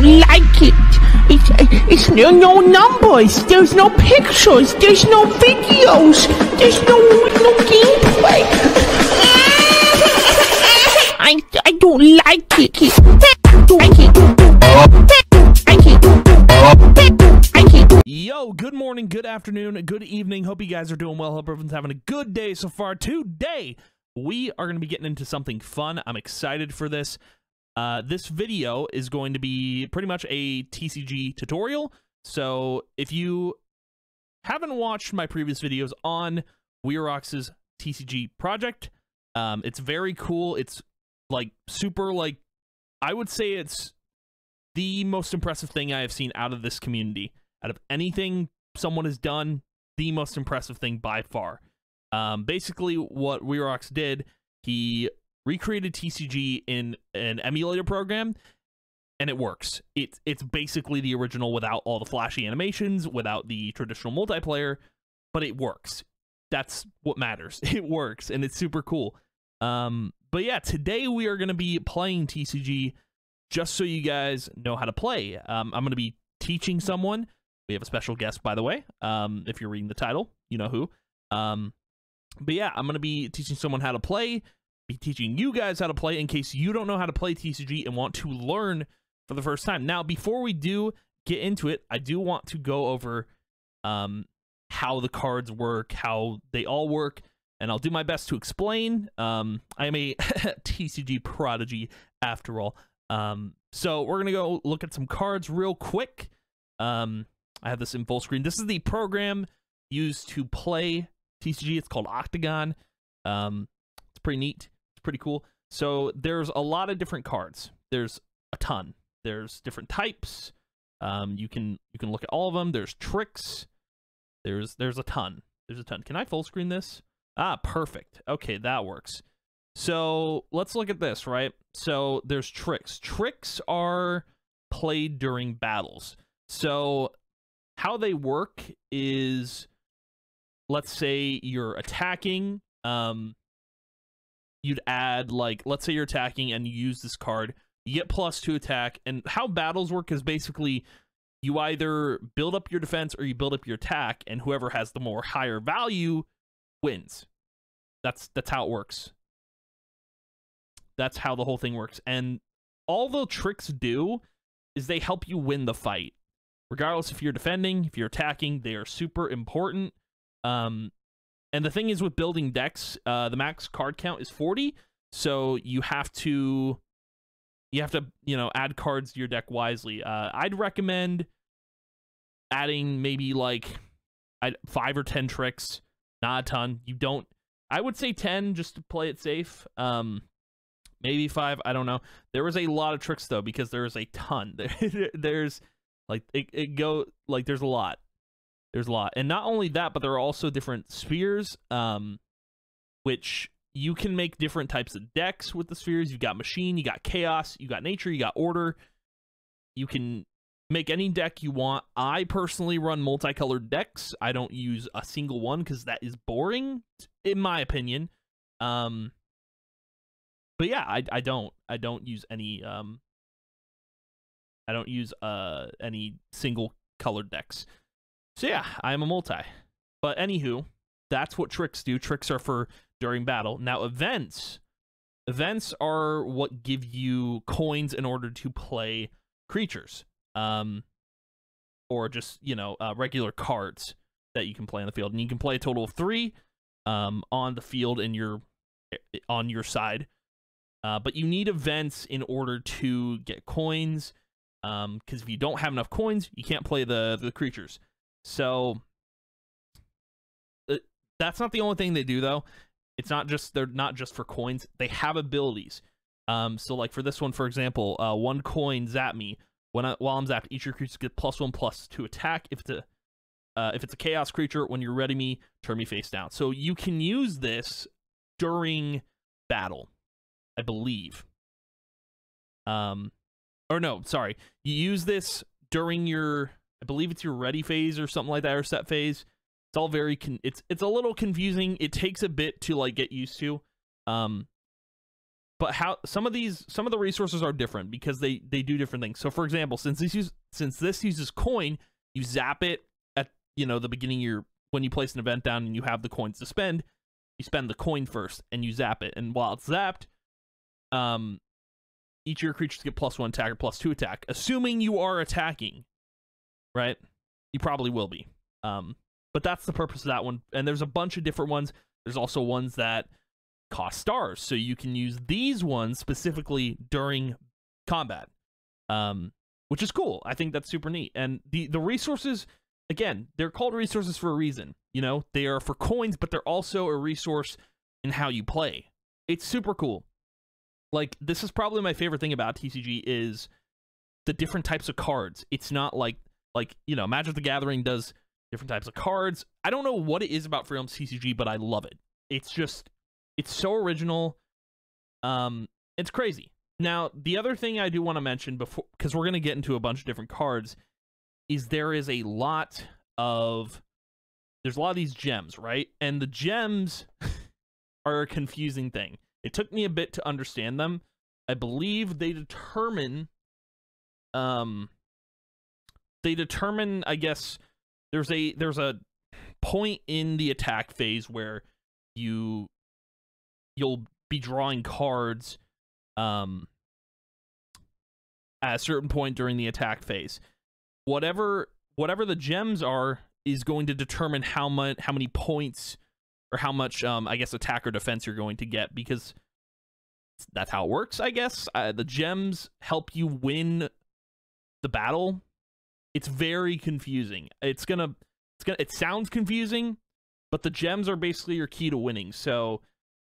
don't like it. It's, it's no, no numbers. There's no pictures. There's no videos. There's no no gameplay. I, I don't like it. I can't. I can't. I can't. Yo, good morning, good afternoon, good evening. Hope you guys are doing well. Hope everyone's having a good day so far. Today, we are going to be getting into something fun. I'm excited for this. Uh, this video is going to be pretty much a TCG tutorial. So if you haven't watched my previous videos on Wirox's TCG project, um, it's very cool. It's like super like I would say it's the most impressive thing I have seen out of this community. Out of anything someone has done, the most impressive thing by far. Um, basically, what Weerox did, he recreated TCG in an emulator program, and it works. It's it's basically the original without all the flashy animations, without the traditional multiplayer, but it works. That's what matters. It works, and it's super cool. Um, but yeah, today we are going to be playing TCG just so you guys know how to play. Um, I'm going to be teaching someone. We have a special guest, by the way. Um, if you're reading the title, you know who. Um, but yeah, I'm going to be teaching someone how to play be teaching you guys how to play in case you don't know how to play TCG and want to learn for the first time. Now, before we do get into it, I do want to go over um, how the cards work, how they all work, and I'll do my best to explain. Um, I am a TCG prodigy after all. Um, so we're gonna go look at some cards real quick. Um, I have this in full screen. This is the program used to play TCG. It's called Octagon. Um, it's pretty neat pretty cool. So there's a lot of different cards. There's a ton. There's different types. Um, you can you can look at all of them. There's tricks. There's there's a ton. There's a ton. Can I full screen this? Ah, perfect. Okay, that works. So let's look at this, right? So there's tricks. Tricks are played during battles. So how they work is let's say you're attacking um you'd add like let's say you're attacking and you use this card you get plus two attack and how battles work is basically you either build up your defense or you build up your attack and whoever has the more higher value wins. That's that's how it works. That's how the whole thing works and all the tricks do is they help you win the fight. Regardless if you're defending if you're attacking they are super important. Um and the thing is with building decks, uh, the max card count is 40, so you have to you have to, you know, add cards to your deck wisely. Uh, I'd recommend adding maybe like I'd, 5 or 10 tricks, not a ton. You don't I would say 10 just to play it safe. Um maybe 5, I don't know. There was a lot of tricks though because there is a ton. there's like it, it go like there's a lot. There's a lot. And not only that, but there are also different spheres, um, which you can make different types of decks with the spheres. You've got machine, you got chaos, you got nature, you got order. You can make any deck you want. I personally run multicolored decks. I don't use a single one because that is boring, in my opinion. Um, but yeah, I I don't I don't use any um I don't use uh any single colored decks. So yeah, I'm a multi. But anywho, that's what tricks do. Tricks are for during battle. Now events, events are what give you coins in order to play creatures, um, or just you know uh, regular cards that you can play on the field. And you can play a total of three um, on the field in your on your side. Uh, but you need events in order to get coins. Because um, if you don't have enough coins, you can't play the the creatures. So uh, that's not the only thing they do though. It's not just they're not just for coins. They have abilities. Um, so like for this one, for example, uh, one coin zap me when I, while I'm zapped. Each your creatures get plus one plus to attack. If it's a uh, if it's a chaos creature, when you're ready me, turn me face down. So you can use this during battle, I believe. Um, or no, sorry, you use this during your I believe it's your ready phase or something like that, or set phase. It's all very con- it's it's a little confusing. It takes a bit to like get used to. Um, but how some of these some of the resources are different because they they do different things. So for example, since this use since this uses coin, you zap it at you know the beginning your when you place an event down and you have the coins to spend, you spend the coin first and you zap it. And while it's zapped, um each of your creatures get plus one attack or plus two attack, assuming you are attacking, right? You probably will be. Um, but that's the purpose of that one. And there's a bunch of different ones. There's also ones that cost stars, so you can use these ones specifically during combat, um, which is cool. I think that's super neat. And the the resources, again, they're called resources for a reason. You know, they are for coins, but they're also a resource in how you play. It's super cool like this is probably my favorite thing about TCG is the different types of cards. It's not like like you know Magic the Gathering does different types of cards. I don't know what it is about Free Realms TCG, but I love it. It's just it's so original. Um, it's crazy. Now the other thing I do want to mention before because we're gonna get into a bunch of different cards is there is a lot of there's a lot of these gems, right? And the gems are a confusing thing it took me a bit to understand them. I believe they determine um they determine I guess there's a there's a point in the attack phase where you you'll be drawing cards um at a certain point during the attack phase. Whatever whatever the gems are is going to determine how much how many points or how much um I guess attack or defense you're going to get because that's how it works, I guess. Uh, the gems help you win the battle. It's very confusing. It's gonna it's gonna it sounds confusing, but the gems are basically your key to winning. So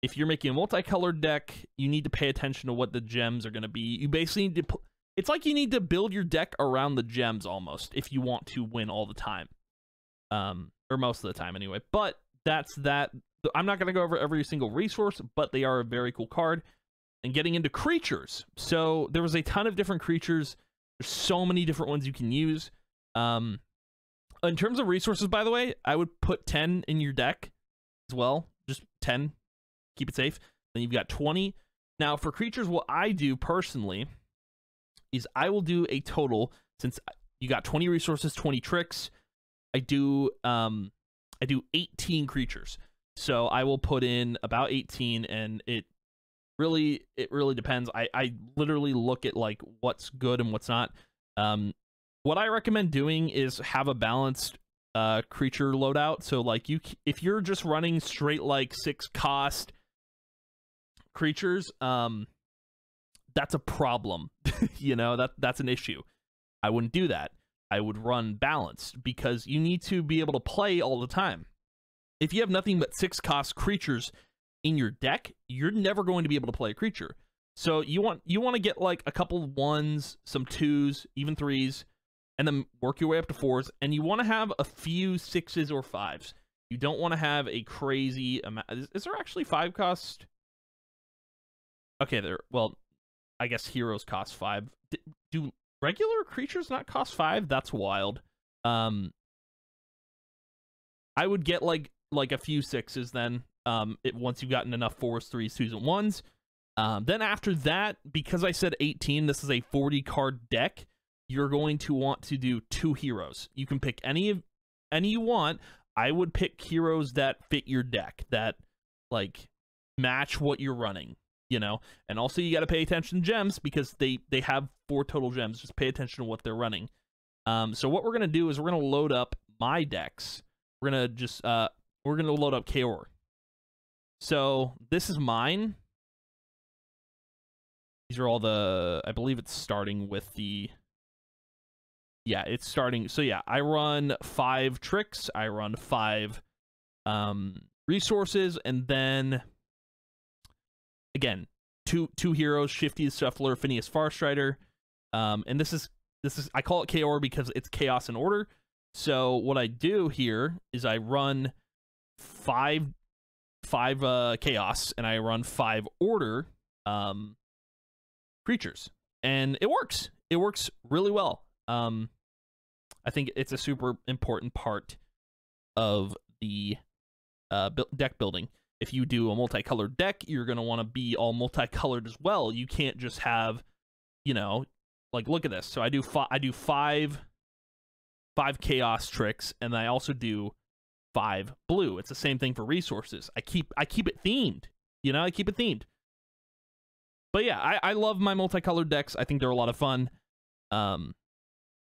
if you're making a multicolored deck, you need to pay attention to what the gems are to be. You basically need to it's like you need to build your deck around the gems almost if you want to win all the time. Um or most of the time anyway. But that's that. I'm not going to go over every single resource, but they are a very cool card. And getting into creatures. So there was a ton of different creatures. There's so many different ones you can use. Um, in terms of resources, by the way, I would put 10 in your deck as well. Just 10. Keep it safe. Then you've got 20. Now, for creatures, what I do personally is I will do a total, since you got 20 resources, 20 tricks, I do um I do 18 creatures. So I will put in about 18 and it really it really depends. I I literally look at like what's good and what's not. Um what I recommend doing is have a balanced uh creature loadout. So like you if you're just running straight like 6 cost creatures, um that's a problem. you know, that that's an issue. I wouldn't do that. I would run balanced because you need to be able to play all the time. If you have nothing but six cost creatures in your deck, you're never going to be able to play a creature. So you want you want to get like a couple ones, some twos, even threes, and then work your way up to fours. And you want to have a few sixes or fives. You don't want to have a crazy amount. Is, is there actually five cost? Okay, there. Well, I guess heroes cost five. D do regular creatures not cost five? That's wild. Um, I would get like like a few sixes then. Um, it, once you've gotten enough fours, threes, twos, and ones. Um, then after that, because I said 18, this is a 40 card deck. You're going to want to do two heroes. You can pick any of any you want. I would pick heroes that fit your deck that like match what you're running you know and also you got to pay attention to gems because they they have four total gems just pay attention to what they're running um so what we're gonna do is we're gonna load up my decks we're gonna just uh we're gonna load up Kaor. So this is mine these are all the i believe it's starting with the yeah it's starting so yeah i run five tricks i run five um resources and then again, two two heroes, Shifty the Shuffler, Phineas Farstrider. Um, and this is this is I call it KOR because it's chaos and order. So what I do here is I run five five uh chaos and I run five order um creatures. And it works. It works really well. Um I think it's a super important part of the uh deck building. if you do a multicolored deck, you're going to want to be all multicolored as well. You can't just have, you know, like look at this. So I do fi- I do 5 5 chaos tricks and I also do 5 blue. It's the same thing for resources. I keep I keep it themed. You know, I keep it themed. But yeah, I I love my multicolored decks. I think they're a lot of fun. Um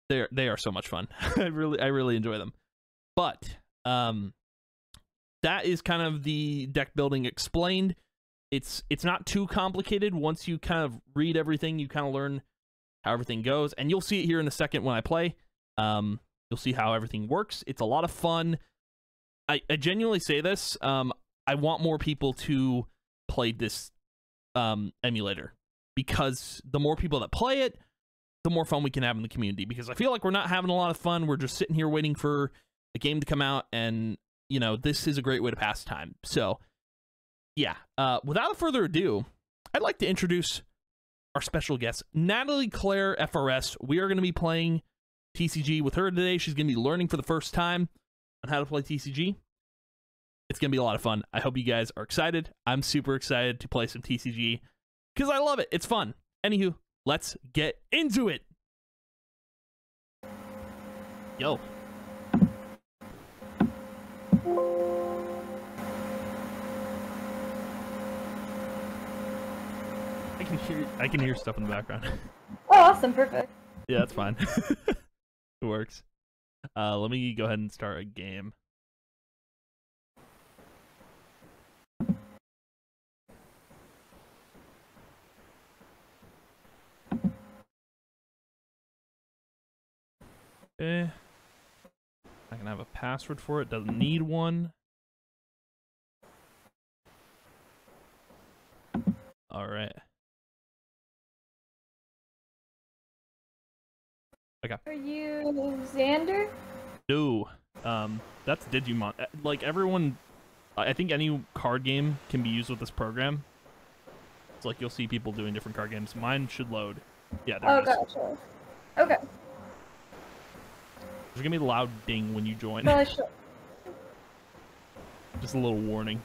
they're they are so much fun. I really I really enjoy them. But um that is kind of the deck building explained. It's it's not too complicated. Once you kind of read everything, you kind of learn how everything goes, and you'll see it here in a second when I play. Um, you'll see how everything works. It's a lot of fun. I, I genuinely say this. Um, I want more people to play this um, emulator because the more people that play it, the more fun we can have in the community. Because I feel like we're not having a lot of fun. We're just sitting here waiting for a game to come out, and you know, this is a great way to pass time. So, yeah, uh, without further ado, I'd like to introduce our special guest, Natalie Claire FRS. We are going to be playing TCG with her today. She's going to be learning for the first time on how to play TCG. It's going to be a lot of fun. I hope you guys are excited. I'm super excited to play some TCG because I love it. It's fun. Anywho, let's get into it. Yo. I can hear I can hear stuff in the background. Oh, awesome, perfect. yeah, that's fine. it works. Uh, let me go ahead and start a game. Okay. I can have a password for it. Doesn't need one. All right. Okay. Are you Xander? No. Um, that's Digimon. Uh, Like everyone, I think any card game can be used with this program. It's like you'll see people doing different card games. Mine should load. Yeah, there Oh, it is. gotcha. Okay. There's gonna be a loud ding when you join. Well, should. Just a little warning.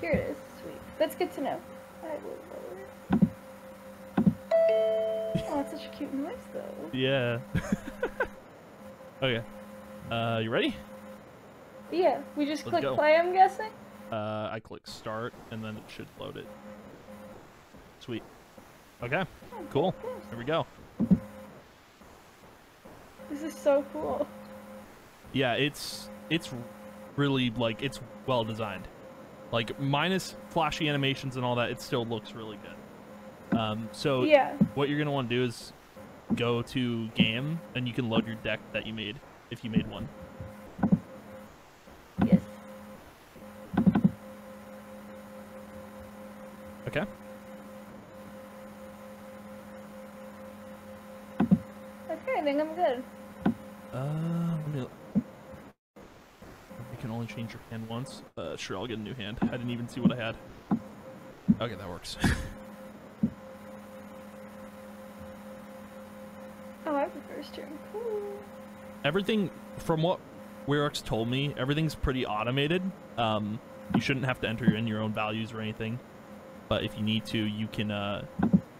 Here it is. Sweet. That's good to know. I will Oh, it's such a cute noise, though. Yeah. okay. Uh, you ready? Yeah, we just Let's click go. play, I'm guessing? Uh, I click start and then it should load it. Sweet. Okay. Cool. Here we go. This is so cool. Yeah, it's it's really like it's well designed. Like minus flashy animations and all that, it still looks really good. Um, so Yeah. what you're gonna want to do is go to game and you can load your deck that you made if you made one. Yes. Okay. Okay, I think I'm good. Uh, let me. You can only change your hand once. Uh, sure, I'll get a new hand. I didn't even see what I had. Okay, that works. Oh, I have the first turn. Cool. Everything from what Wirox told me, everything's pretty automated. Um, you shouldn't have to enter in your own values or anything, but if you need to, you can. Uh,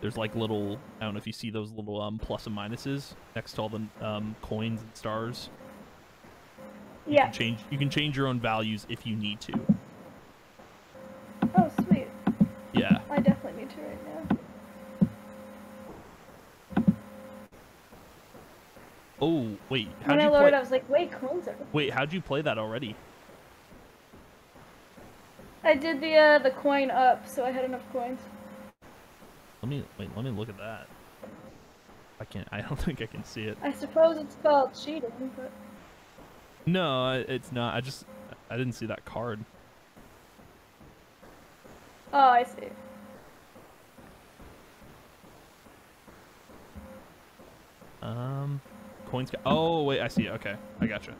there's like little. I don't know if you see those little um plus and minuses next to all the um coins and stars. You Yeah. can change. You can change your own values if you need to. Oh, sweet. Yeah. I definitely need to right now. Oh wait, how'd When I you lowered, play? I was like, wait, coins are. Wait, how'd you play that already? I did the uh, the coin up, so I had enough coins. Let me wait. Let me look at that. I can't. I don't think I can see it. I suppose it's called cheating, but No, it's not. I just I didn't see that card. oh, I see. Um, coins. Oh wait, I see. Okay, I gotcha.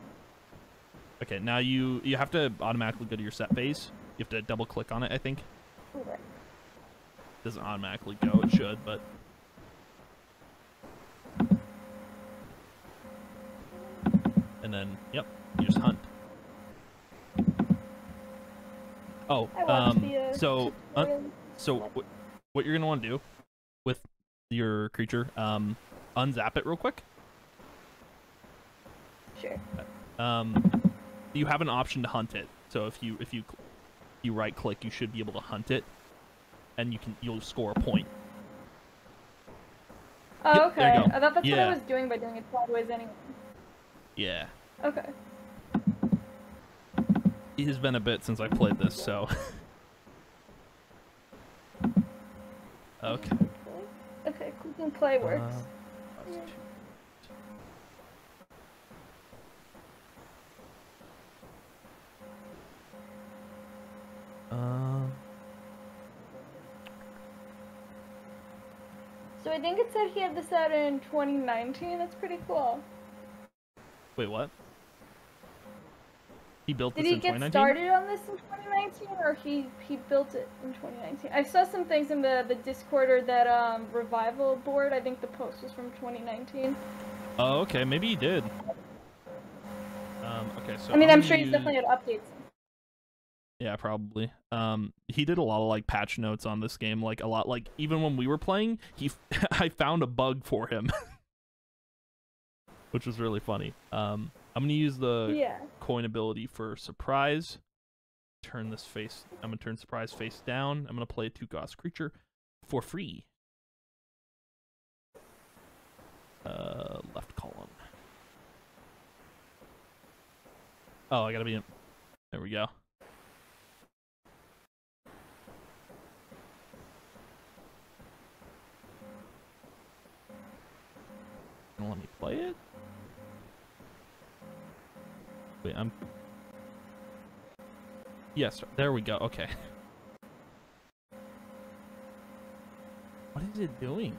Okay, now you you have to automatically go to your set phase. You have to double click on it. I think Okay. doesn't automatically go. It should, but and then yep, you just hunt. Oh, um, the. Uh, so uh, so what, what you're gonna want to do with your creature? Um, unzap it real quick. Sure. Um, you have an option to hunt it. So if you if you you right click, you should be able to hunt it, and you can you'll score a point. Oh, Yep, okay. there you go. I thought that's what I was doing by doing it sideways anyway. Yeah, Okay. it has been a bit since I played this, so. okay. Okay, click and play works. Uh, So I think it said he had this out in 2019. That's pretty cool. wait, what? He built Did he get started on this in 2019, or he he built it in 2019? I saw some things in the the Discord or that um revival board. I think the post was from 2019. Oh, okay. Maybe he did. Um, okay, so I mean, I'm gonna sure he's definitely had updates. Yeah, probably. Um, he did a lot of like patch notes on this game, like a lot. Like even when we were playing, he I found a bug for him, which was really funny. Um, I'm gonna use the Yeah. coin ability for surprise. Turn this face. I'm gonna turn surprise face down. I'm gonna play a two cost creature for free. Uh, left column. Oh, I gotta be in. There we go. Let me play it? Wait, I'm. Yes, there we go. Okay. What is it doing?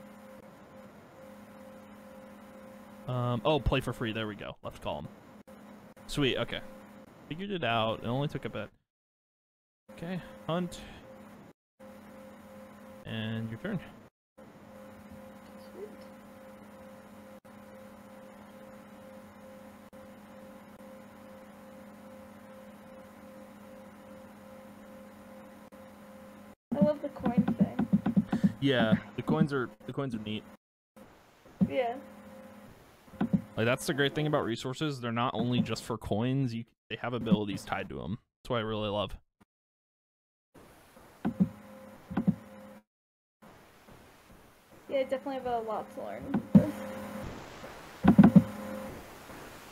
Um. Oh, play for free. There we go. Left column. Sweet. Okay. Figured it out. It only took a bit. Okay. Hunt. And your turn. Sweet. I love the coin thing. Yeah, the coins are the coins are neat. Yeah. Like that's the great thing about resources. They're not only just for coins. You they have abilities tied to them. That's what I really love. Yeah, I definitely have a lot to learn.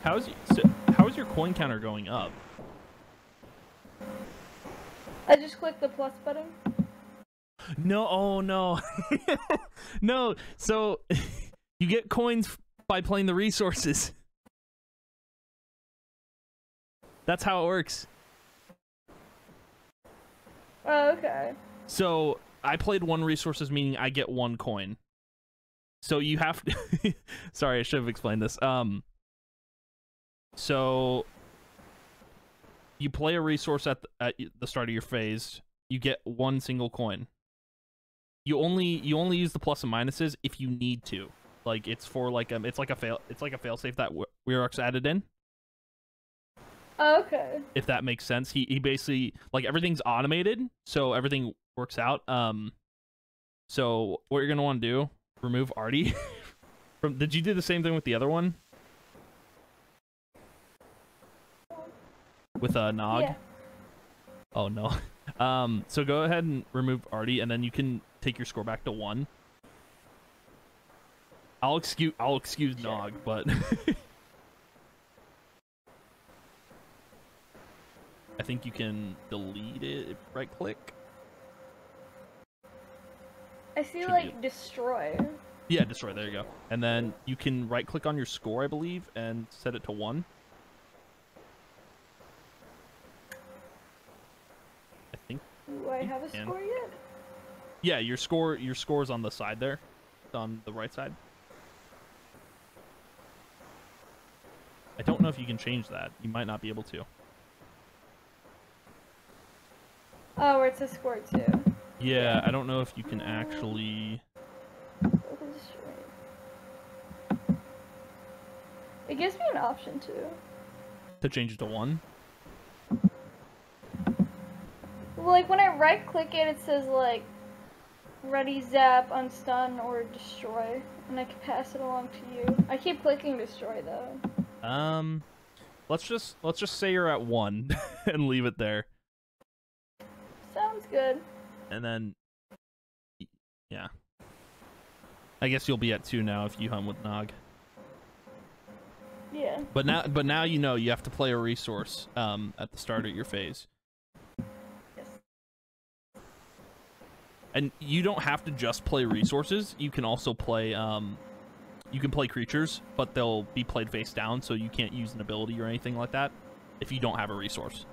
How's so, how is your coin counter going up? I just clicked the plus button. No, oh no, no. So you get coins by playing the resources. That's how it works. Oh, okay. So I played one resources, meaning I get one coin. So you have to. Sorry, I should have explained this. Um. So you play a resource at the, at the start of your phase. You get one single coin. You only you only use the plus and minuses if you need to. Like it's for like um it's like a fail it's like a failsafe that W- Wirox added in. Okay. if that makes sense. He he basically like everything's automated, so everything works out. Um, so what you're gonna want to do? Remove Artie. From did you do the same thing with the other one? With uh Nog. Yeah. Oh no. Um, so go ahead and remove Artie, and then you can take your score back to one. I'll excuse I'll excuse Sure. Nog, but I think you can delete it. Right click. I see Should be like destroy. Yeah, destroy. There you go. And then you can right click on your score, I believe, and set it to one. I think. Do I have a score yet? Yeah, your score. Your score's on the side there, on the right side. I don't know if you can change that. You might not be able to. Oh, where it says score two. Yeah, I don't know if you can actually. It gives me an option to. to change it to one. Well, like when I right click it, it says like ready, zap, unstun, or destroy, and I can pass it along to you. I keep clicking destroy though. Um, let's just let's just say you're at one and leave it there, Sounds good. and then yeah. I guess you'll be at two now if you hunt with Nog. Yeah. But now, but now you know you have to play a resource um, at the start of your phase, and you don't have to just play resources. You can also play, um, you can play creatures, but they'll be played face down, so you can't use an ability or anything like that if you don't have a resource.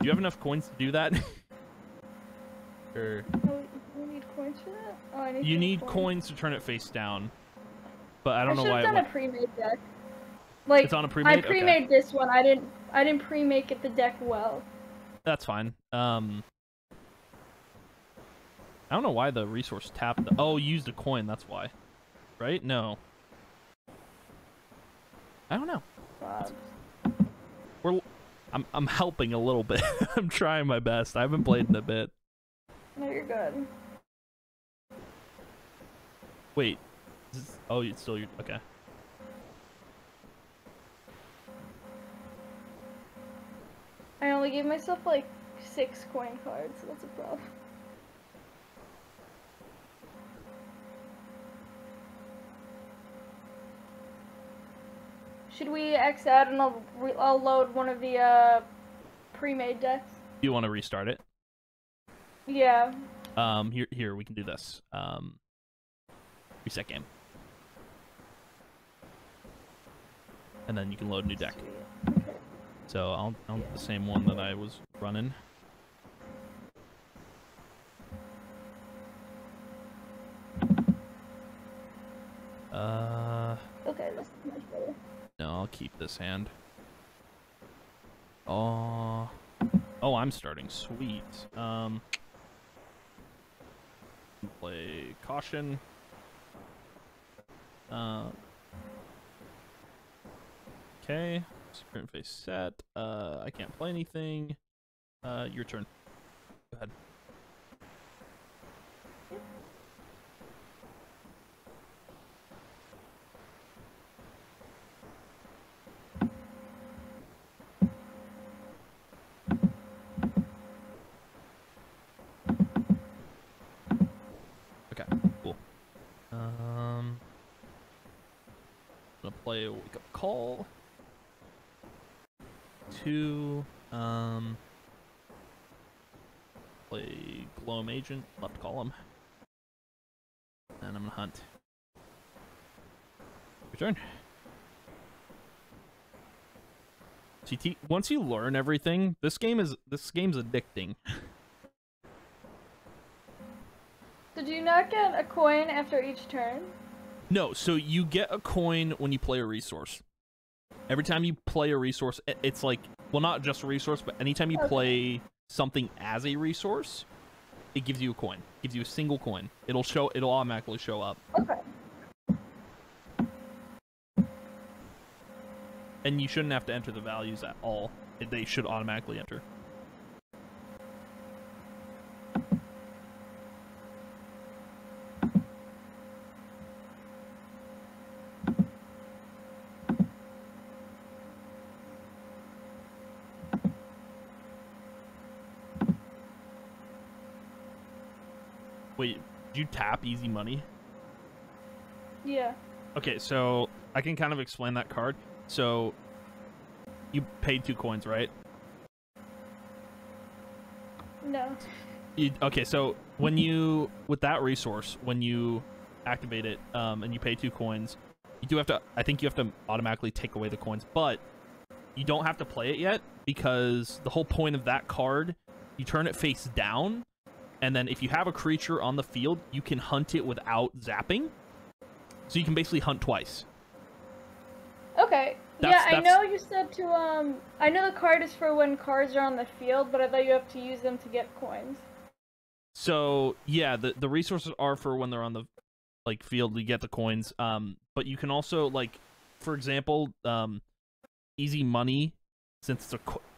Do you have enough coins to do that? or Oh, you need coins for that? Oh, I need you need coins to turn it face down, but I I, don't know why. I should have done a pre-made deck. Like It's on a I pre-made. Okay. pre-made this one. I didn't. I didn't pre-make it the deck well. That's fine. Um, I don't know why the resource tapped. The, oh, used a coin. That's why, right? No. I don't know. We're. I'm. I'm helping a little bit. I'm trying my best. I haven't played in a bit. no, you're good. Wait. is this- oh, it's still your. Okay. I only gave myself like six coin cards. So that's a problem. Should we X out and I'll, re- I'll load one of the uh, pre-made decks? You want to restart it? Yeah. Um. Here. Here. We can do this. Um. Reset game. And then you can load a new deck. Sweet. So I'll, I'll do the same one that I was running. Uh, Okay, this is much better. no, I'll keep this hand. Oh, oh, I'm starting. Sweet. Um, play caution. Uh, okay. Sprint face set. Uh, I can't play anything. Uh, your turn. Go ahead. Okay, cool. Um, gonna play a wake up call. Two, um, Gloam Agent, left column. And I'm gonna hunt. Your turn. GT, once you learn everything, this game is this game's addicting. Did you not get a coin after each turn? No, so you get a coin when you play a resource. Every time you play a resource, it's like, well, not just a resource, but anytime you Okay. play something as a resource, it gives you a coin. It gives you a single coin. It'll show. It'll automatically show up, Okay. and you shouldn't have to enter the values at all. They should automatically enter. Wait, did you tap easy money? Yeah. Okay, so I can kind of explain that card. So you paid two coins, right? No. You, okay, so when you with that resource, when you activate it, um, and you pay two coins, you do have to. I think you have to automatically take away the coins, but you don't have to play it yet because the whole point of that card, you turn it face down, and then if you have a creature on the field, you can hunt it without zapping. So you can basically hunt twice. Okay. That's- yeah, I know you said to um. I know the card is for when cards are on the field, but I thought you have to use them to get coins. So yeah, the the resources are for when they're on the like field to get the coins. Um, but you can also like, for example, um, easy money since it's a you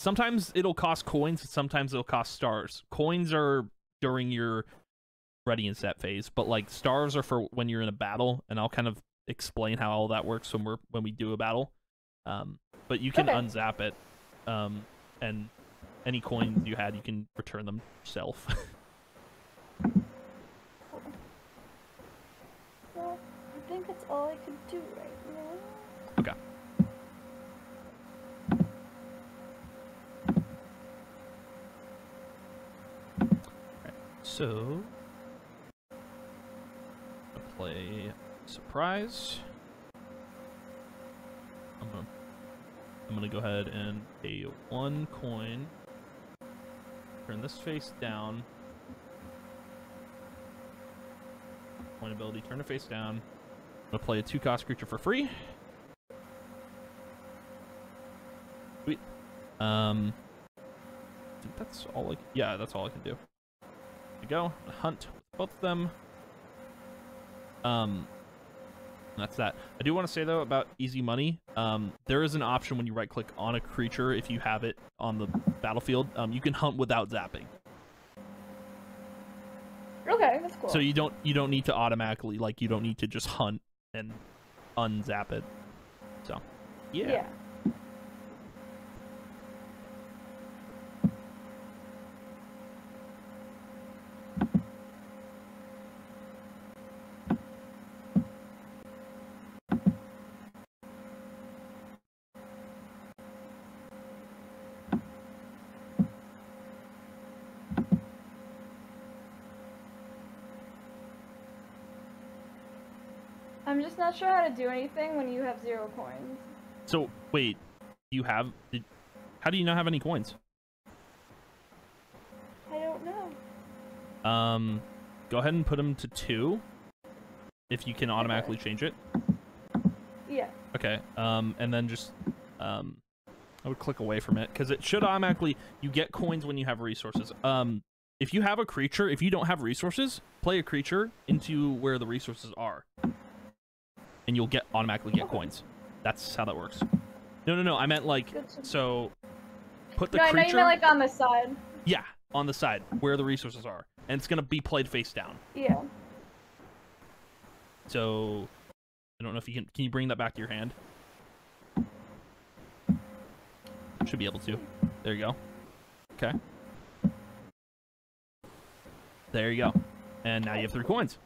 sometimes it'll cost coins sometimes it'll cost stars. Coins are during your ready and set phase but like stars are for when you're in a battle and i'll kind of explain how all that works when we're when we do a battle. Um but you can Okay. unzap it um and any coins you had you can return them yourself. Well, I think that's all I could do right now. okay So, play surprise. I'm gonna, I'm gonna go ahead and pay one coin. Turn this face down. Point ability, turn it face down. I'm gonna play a two cost creature for free. Sweet. Um, I think that's all I. Yeah, that's all I can do. Go. Hunt both of them. Um, that's that. I do want to say though about easy money. Um, there is an option when you right click on a creature if you have it on the battlefield. Um, you can hunt without zapping. Okay, that's cool. So you don't you don't need to automatically like you don't need to just hunt and unzap it. So, yeah. yeah. I'm just not sure how to do anything when you have zero coins. So wait, you have? Did, how do you not have any coins? I don't know. Um, go ahead and put them to two. If you can automatically change it. Yeah. Okay. Um, and then just um, I would click away from it because it should automatically. You get coins when you have resources. Um, if you have a creature, if you don't have resources, play a creature into where the resources are, and you'll get automatically get coins. That's how that works. No, no, no. I meant like so. Put the no, I creature. you meant like on the side. Yeah, on the side where the resources are, and it's gonna be played face down. Yeah. So I don't know if you can. Can you bring that back to your hand? Should be able to. There you go. Okay. There you go. And now you have three coins.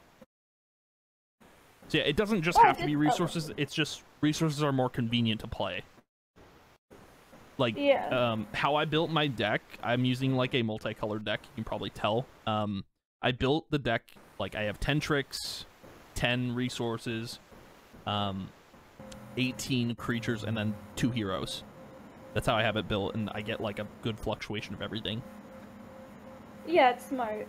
So yeah, it doesn't just have to be resources. It's just resources are more convenient to play. Like Yeah. um, how I built my deck, I'm using like a multicolored deck. You can probably tell. Um, I built the deck like I have ten tricks, ten resources, um, eighteen creatures, and then two heroes. That's how I have it built, and I get like a good fluctuation of everything. Yeah, it's smart.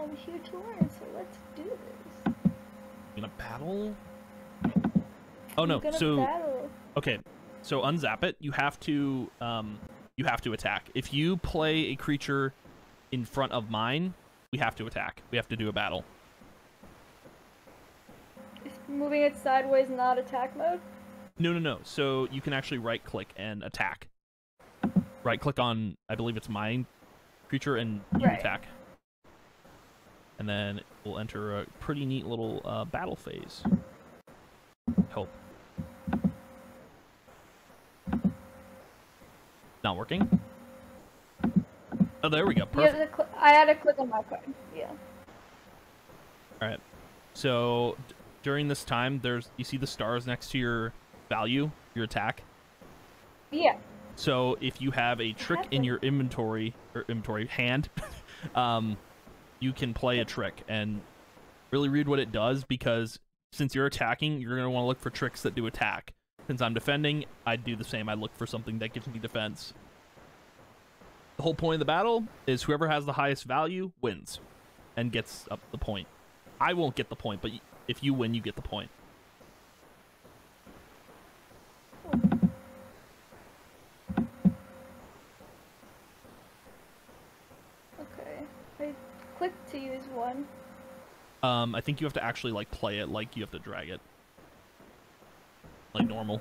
I'm here to learn, so let's do this. In a battle. Oh no! So battle. okay, so unzap it. You have to um, you have to attack. If you play a creature in front of mine, we have to attack. We have to do a battle. Is moving it sideways not attack mode? No, no, no. So you can actually right click and attack. Right click on, I believe it's mine creature, and you Right. attack. And then we'll enter a pretty neat little uh, battle phase. Help. Not working. Oh, there we go. Perfect. cl- I had to click on my card. Yeah. All right. So d- during this time, there's you see the stars next to your value, your attack. Yeah. So if you have a trick in your inventory or inventory hand, um, you can play a trick and really read what it does because since you're attacking, you're gonna want to look for tricks that do attack. Since I'm defending, I'd do the same. I'd look for something that gives me defense. The whole point of the battle is whoever has the highest value wins and gets up the point. I won't get the point, but if you win, you get the point. Okay. I clicked to use one. Um, I think you have to actually like play it like you have to drag it, like normal.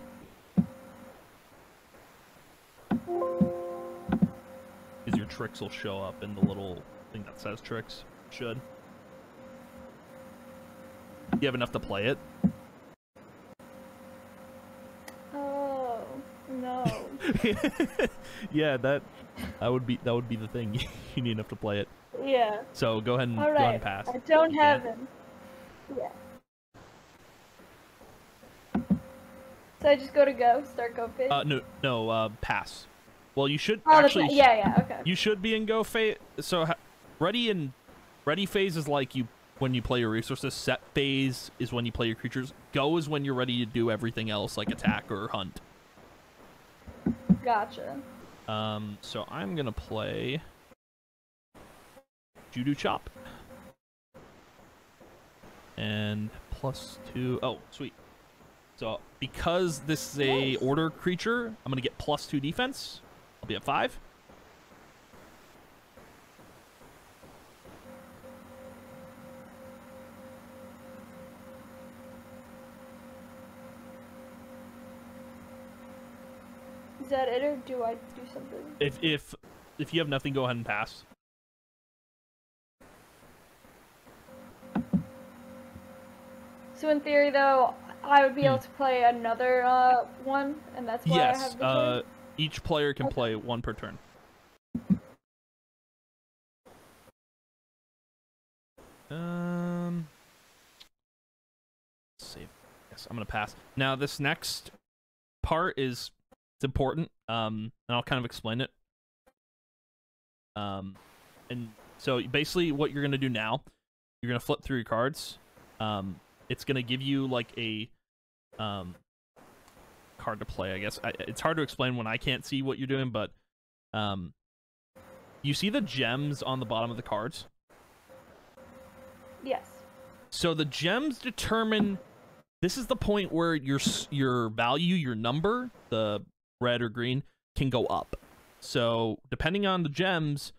Because your tricks will show up in the little thing that says tricks. Should. You have enough to play it? Oh no. yeah, that that would be that would be the thing. you need enough to play it. Yeah. So go ahead and All go ahead and pass. I don't Yeah. have him. Yeah. So I just go to go, start go phase. Uh, no, no, uh, pass. Well, you should oh, actually. yeah, yeah, okay. You should be in go phase. So ha- ready and ready phase is like you when you play your resources. Set phase is when you play your creatures. Go is when you're ready to do everything else like attack or hunt. Gotcha. Um, so I'm gonna play Judo Chop. And plus two oh sweet. So because this is a Nice. order creature, I'm gonna get plus two defense. I'll be at five. Is that it, or do I do something? If if if you have nothing, go ahead and pass. So in theory, though, I would be Hmm. able to play another uh, one, and that's why I have the Uh, each player can Okay. play one per turn. Um. let's Save. Yes, I'm gonna pass. Now this next part is it's important. Um, and I'll kind of explain it. Um, and so basically, what you're gonna do now, you're gonna flip through your cards. Um, it's gonna give you like a um card to play. I guess I, it's hard to explain when I can't see what you're doing, but um, you see the gems on the bottom of the cards. Yes. So the gems determine. This is the point where your your value, your number, the red or green, can go up. So depending on the gems,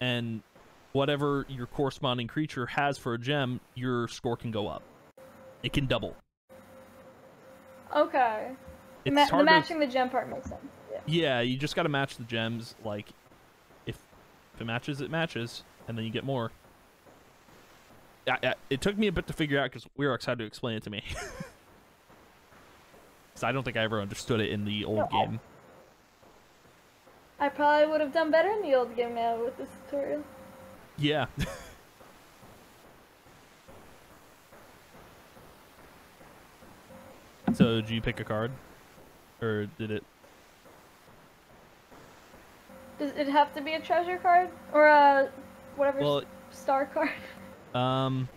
and whatever your corresponding creature has for a gem, your score can go up. It can double. Okay. The, It's ma- the hard to matching the gem part makes sense. Yeah. Yeah, you just got to match the gems. Like, if if it matches, it matches, and then you get more. I, I, it took me a bit to figure out because we were excited to explain it to me. Because I don't think I ever understood it in the old No, I- game. I probably would have done better in the old game now with this tutorial. Yeah. so, did you pick a card, or did it? Does it have to be a treasure card or a whatever Well, star card? Um.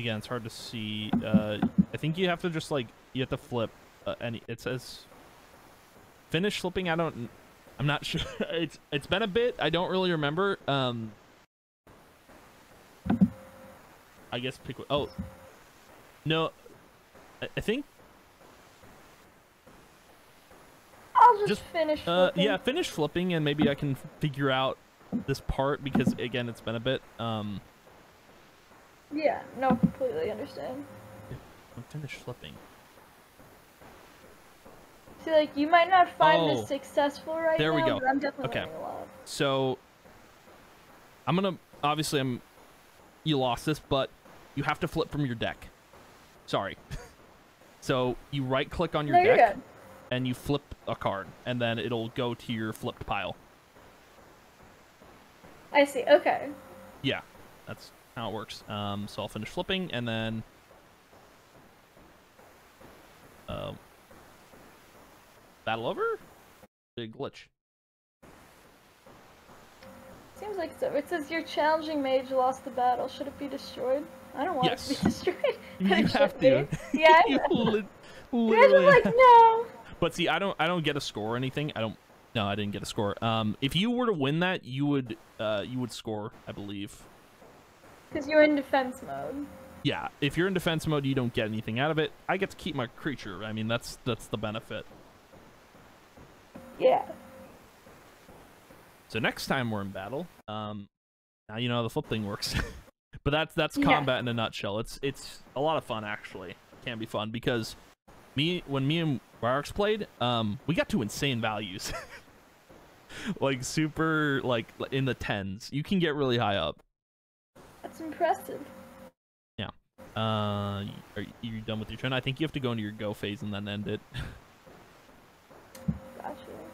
Again, it's hard to see. Uh, I think you have to just like you have to flip. Uh, any it says finish flipping. I don't. I'm not sure. It's it's been a bit. I don't really remember. Um. I guess pick. Oh. No. I, I think. I'll just, Just, finish. Uh, flipping. yeah, finish flipping, and maybe I can figure out this part because again, it's been a bit. Um. Yeah. No, completely understand. Finish flipping. See, like you might not find Oh. this successful right There we now, go. but I'm definitely Okay. learning a lot. So I'm gonna obviously I'm you lost this, but you have to flip from your deck. Sorry. so you right click on your you're deck good. and you flip a card, and then it'll go to your flipped pile. I see. Okay. Yeah, that's how it works. Um, so I'll finish flipping, and then um, battle over. Big glitch. Seems like so. It says your challenging mage lost the battle. Should it be destroyed? I don't want it to be destroyed. You have to. be. Yeah. You I know. guys literally were like, no. But see, I don't I don't get a score or anything. I don't no, I didn't get a score. Um if you were to win that, you would uh you would score, I believe. Because you're in defense mode. Yeah, if you're in defense mode, you don't get anything out of it. I get to keep my creature. I mean, that's that's the benefit. Yeah. So next time we're in battle, um now you know how the flip thing works. but that's that's Yeah. combat in a nutshell. It's it's a lot of fun actually. It Can be fun because me when me and Wirox played, um, we got to insane values. like super like in the tens. You can get really high up. That's impressive. Yeah. Uh, are you done with your turn? I think you have to go into your go phase and then end it. Gotcha.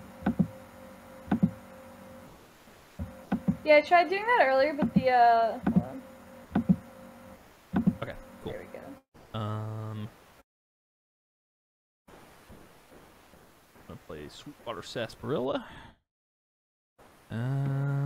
Yeah, I tried doing that earlier, but the uh. Hold on. Okay, cool. There we go. Um, I'm gonna play Sweetwater Sarsaparilla. Um,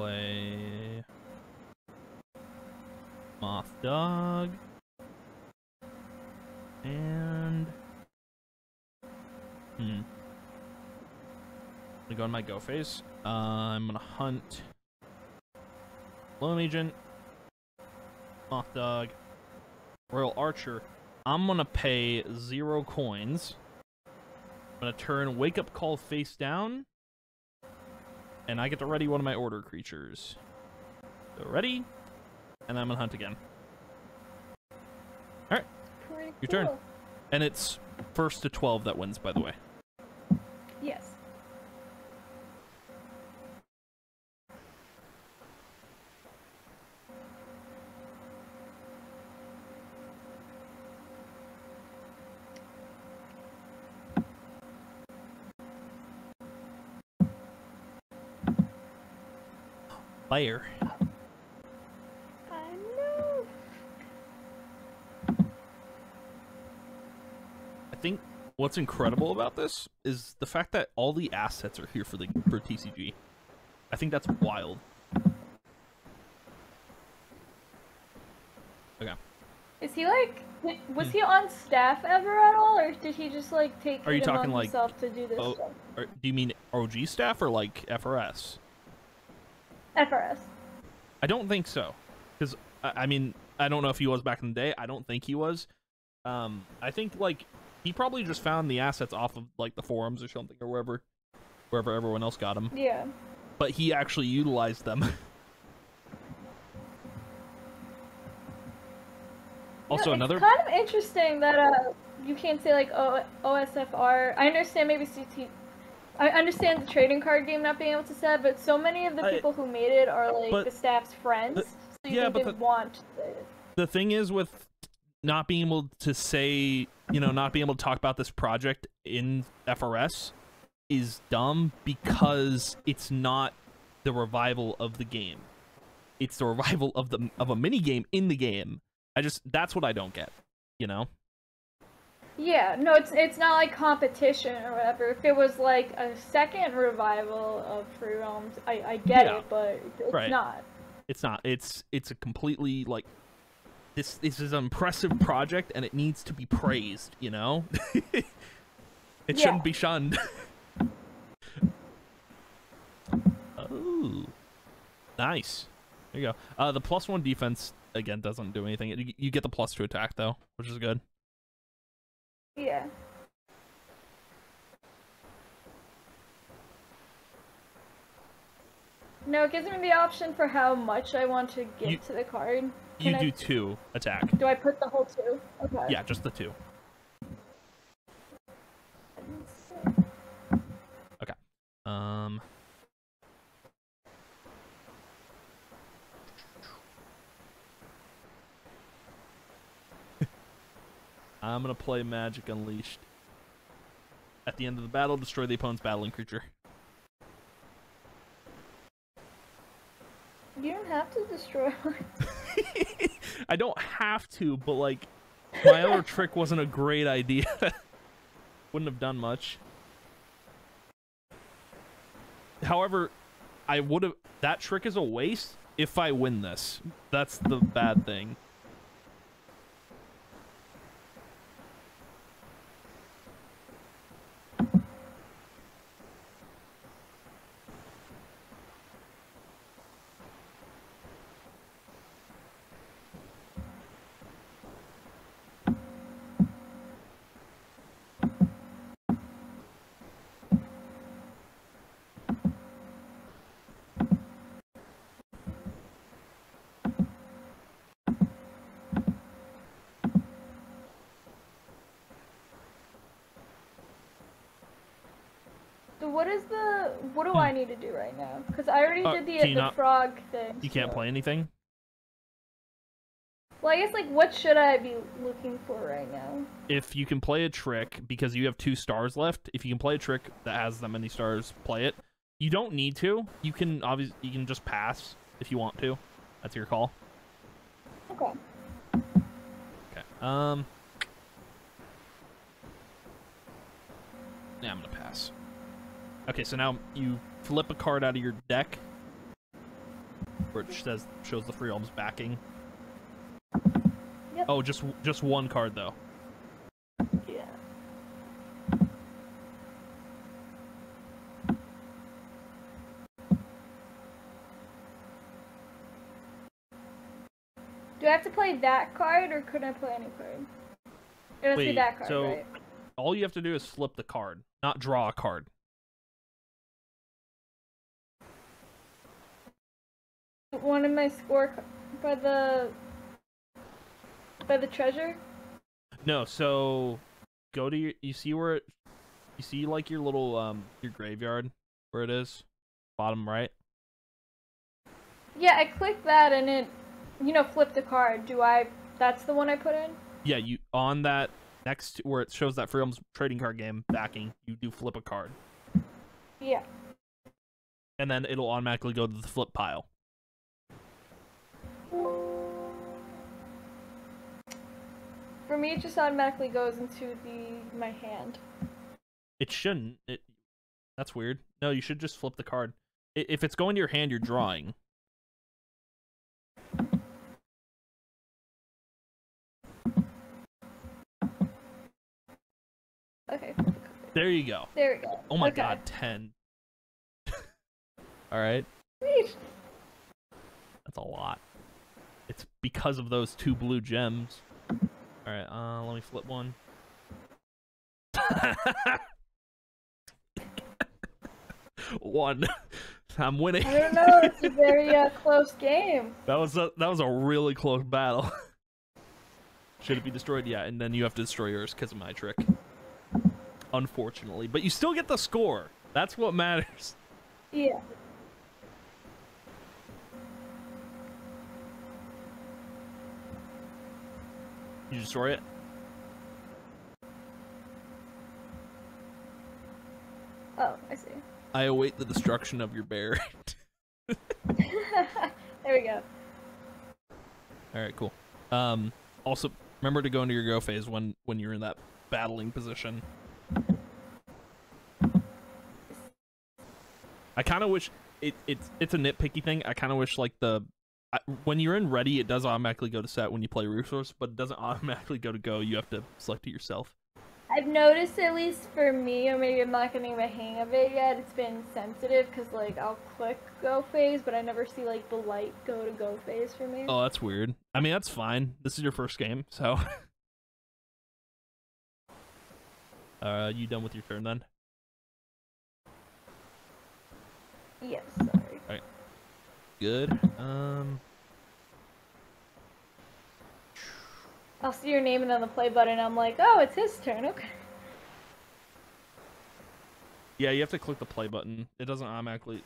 play Moth Dog. And hmm. Gonna go in my go phase. Uh, I'm gonna hunt Lone Agent, Moth Dog, Royal Archer. I'm gonna pay zero coins. I'm gonna turn Wake Up Call face down, and I get to ready one of my order creatures. So ready, and I'm gonna hunt again. Pretty Your turn. And it's first to 12 that wins, by the way. Yes. Fire. I know. I think what's incredible about this is the fact that all the assets are here for the for TCG. I think that's wild. Okay. Is he like? Was hmm. he on staff ever at all, or did he just like take Are you it upon talking, like, himself to do this oh, stuff? Or, do you mean OG staff or like FRS? FRS. I don't think so, because I, I mean I don't know if he was back in the day. I don't think he was. Um, I think like he probably just found the assets off of like the forums or something or wherever, wherever everyone else got them. Yeah. But he actually utilized them. also Yeah, another It's kind of interesting that uh, you can't say like o- OSFR. I understand maybe CT. I understand the trading card game not being able to set, but so many of the I- people who made it are like but- the staff's friends. the- so you yeah, think but they the- want it. the thing is with not being able to say, you know, not being able to talk about this project in FRS is dumb because it's not the revival of the game. It's the revival of the of a mini game in the game. I just that's what I don't get, you know? Yeah, no, it's it's not like competition or whatever. If it was like a second revival of Free Realms, I, I get Yeah. it, but it's Right. not. It's not. It's it's a completely like this this is an impressive project and it needs to be praised, you know? it Yeah. shouldn't be shunned. oh. Nice. There you go. Uh the plus 1 defense again doesn't do anything. You, you get the plus 2 attack though, which is good. Yeah. No, it gives me the option for how much I want to give You- to the card. You Can I- do 2 attack. Do I put the whole two? Okay. Yeah, just the 2. Okay. Um I'm gonna play Magic Unleashed. At the end of the battle, destroy the opponent's battling creature. You don't have to destroy one. I don't have to, but like, my other trick wasn't a great idea. Wouldn't have done much. However, I would have. That trick is a waste if I win this. That's the bad thing. Is the what do I need to do right now? Because I already Uh, did the the not- frog thing. You can't so- play anything. Well, I guess like what should I be looking for right now? If you can play a trick because you have two stars left, if you can play a trick that has that many stars, play it. You don't need to. You can obviously you can just pass if you want to. That's your call. Okay. Okay. Um. Yeah, I'm gonna pass. Okay, so now you flip a card out of your deck, which says shows the Free Realms backing. Yep. Oh, just just one card though. Yeah. Do I have to play that card or could I play any card? It has to be that card, so right? all you have to do is flip the card, not draw a card. One of my score by the by the treasure. No, so go to your. You see where it. You see like your little um your graveyard where it is, bottom right. Yeah, I clicked that and it, you know, flipped a card. Do I? That's the one I put in. Yeah, you on that next to where it shows that Free Realms trading card game backing, you do flip a card, Yeah. and then it'll automatically go to the flip pile. For me, it just automatically goes into the my hand. It shouldn't. It. That's weird. No, you should just flip the card. If it's going to your hand, you're drawing. Okay. There you go. There we go. Oh my Okay. god, ten. All right, Sweet. that's a lot. It's because of those two blue gems. All right, uh, let me flip one. one. I'm winning. I don't know. It's a very uh, close game. That was a that was a really close battle. Should it be destroyed? Yeah, and then you have to destroy yours because of my trick. Unfortunately, but you still get the score. That's what matters. Yeah. You destroy it. Oh, I see. I await the destruction of your bear. there we go. All right, cool. Um, also remember to go into your go phase when when you're in that battling position. I kind of wish it it's it's a nitpicky thing. I kind of wish like the I, when you're in ready, it does automatically go to set when you play resource, but it doesn't automatically go to go. You have to select it yourself. I've noticed, at least for me, or maybe I'm not getting the hang of it yet, it's been sensitive because, like, I'll click go phase, but I never see, like, the light go to go phase for me. Oh, that's weird. I mean, that's fine. This is your first game, so. uh, you done with your turn then? Yes. Good. Um. I'll see your name and then the play button, I'm like, oh, it's his turn, okay. Yeah, you have to click the play button. It doesn't automatically.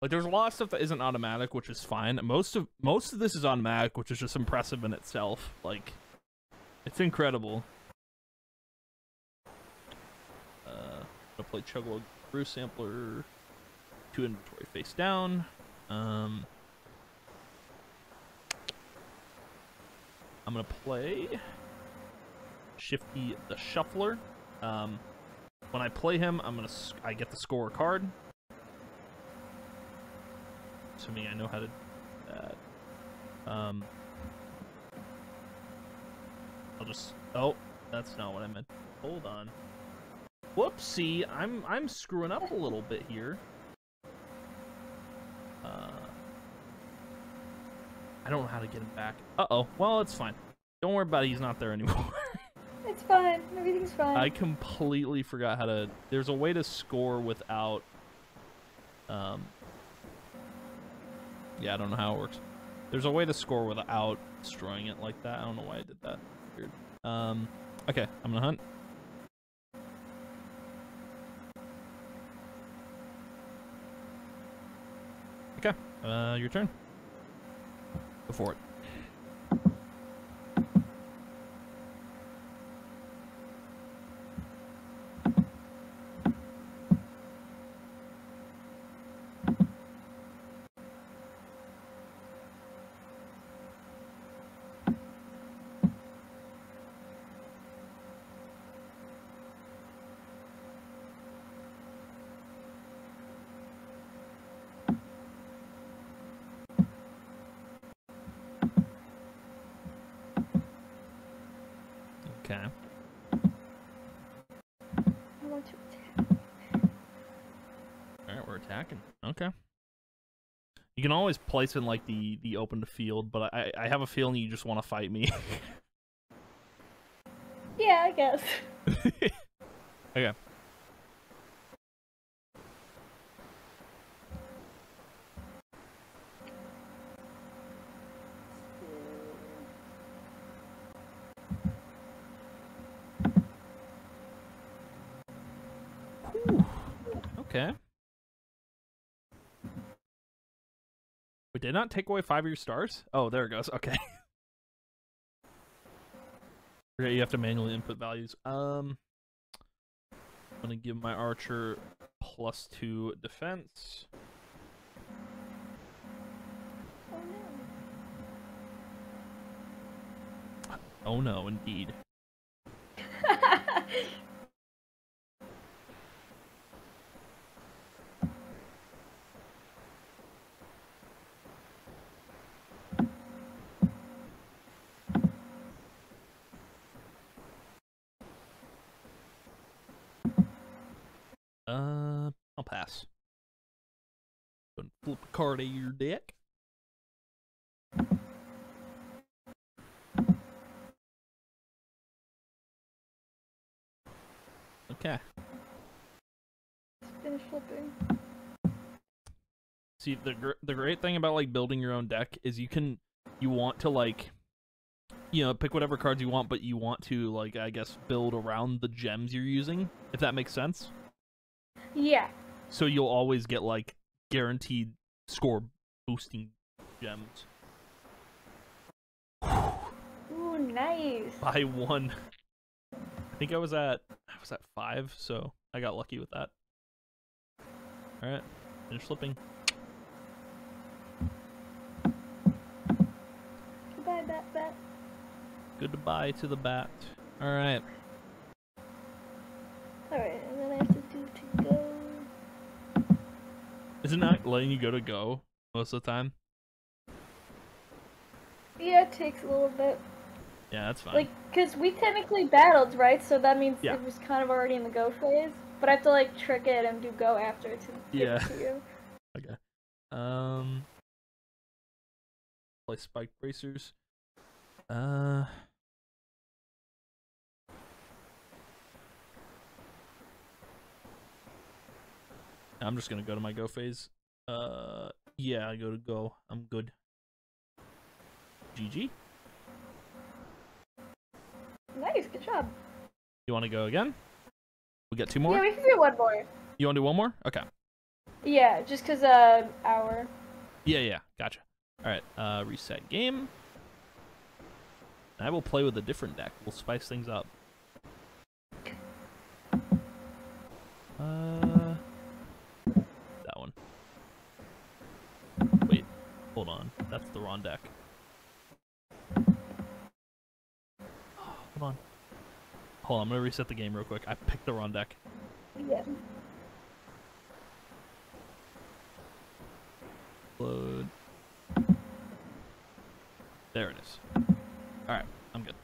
Like, there's a lot of stuff that isn't automatic, which is fine. Most of most of this is automatic, which is just impressive in itself. Like, it's incredible. Uh, gonna play Chuglo Brew Sampler. Two inventory face down. Um, I'm gonna play Shifty the Shuffler. Um, when I play him, I'm gonna I get the score card. To me, I know how to do that. Um, I'll just oh, that's not what I meant. Hold on. Whoopsie, I'm I'm screwing up a little bit here. I don't know how to get him back. Uh oh. Well, it's fine. Don't worry about it. He's not there anymore. It's fine, everything's fine. I completely forgot how to. There's a way to score without. Um. Yeah, I don't know how it works. There's a way to score without destroying it like that. I don't know why I did that. Weird. Um. Okay, I'm gonna hunt. Okay, uh, your turn. Go for it. Okay. I want to attack. All right, we're attacking. Okay. You can always place in like the the open field, but I I have a feeling you just want to fight me. Yeah, I guess. okay. Whew. Okay. Wait, did not take away five of your stars? Oh, there it goes. Okay. Okay, you have to manually input values. Um, I'm gonna give my archer plus two defense. Oh. Oh no, indeed. Uh, I'll pass. Go and flip a card out of your deck. Okay. Finish flipping. See, the gr- the great thing about like building your own deck is you can you want to like you know pick whatever cards you want, but you want to like I guess build around the gems you're using, if that makes sense. Yeah. So you'll always get like guaranteed score boosting gems. Ooh, nice. By one. I think I was at I was at five, so I got lucky with that. Alright, finish flipping. Goodbye, bat bat. Goodbye to the bat. Alright. Alright, and then Is it not letting you go to go most of the time? Yeah, it takes a little bit. Yeah, that's fine. Like, because we technically battled, right? So that means Yeah. it was kind of already in the go phase. But I have to, like, trick it and do go after it to Yeah. to you. Okay. Um. Play spike bracers. Uh. I'm just gonna go to my go phase. Uh, yeah, I go to go. I'm good. GG. Nice, good job. You want to go again? We got two more. Yeah, we can do one more. You want to do one more? Okay. Yeah, just because, uh, hour. Yeah, yeah, gotcha. All right, uh, reset game. I will play with a different deck. We'll spice things up. Uh, that one. Wait, hold on. That's the wrong deck. Hold on. Hold on, I'm gonna reset the game real quick. I picked the wrong deck. Yeah. Load. There it is. Alright, I'm good.